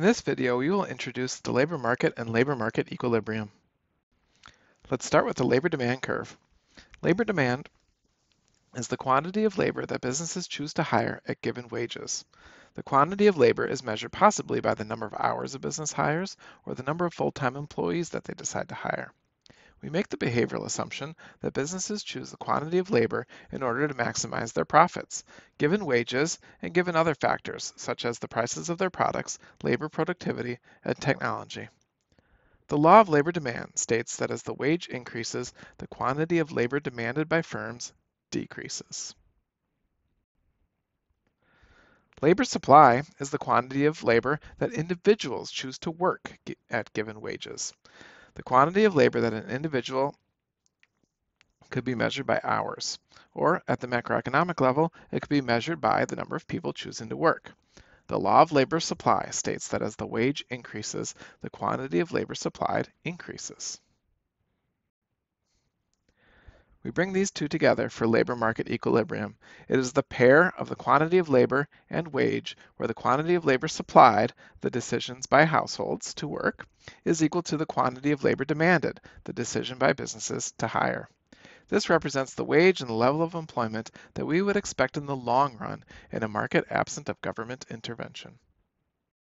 In this video, we will introduce the labor market and labor market equilibrium. Let's start with the labor demand curve. Labor demand is the quantity of labor that businesses choose to hire at given wages. The quantity of labor is measured possibly by the number of hours a business hires or the number of full-time employees that they decide to hire. We make the behavioral assumption that businesses choose the quantity of labor in order to maximize their profits, given wages and given other factors such as the prices of their products, labor productivity, and technology. The law of labor demand states that as the wage increases, the quantity of labor demanded by firms decreases. Labor supply is the quantity of labor that individuals choose to work at given wages. The quantity of labor that an individual could be measured by hours, or at the macroeconomic level, it could be measured by the number of people choosing to work. The law of labor supply states that as the wage increases, the quantity of labor supplied increases. We bring these two together for labor market equilibrium. It is the pair of the quantity of labor and wage where the quantity of labor supplied, the decisions by households to work, is equal to the quantity of labor demanded, the decision by businesses to hire. This represents the wage and the level of employment that we would expect in the long run in a market absent of government intervention.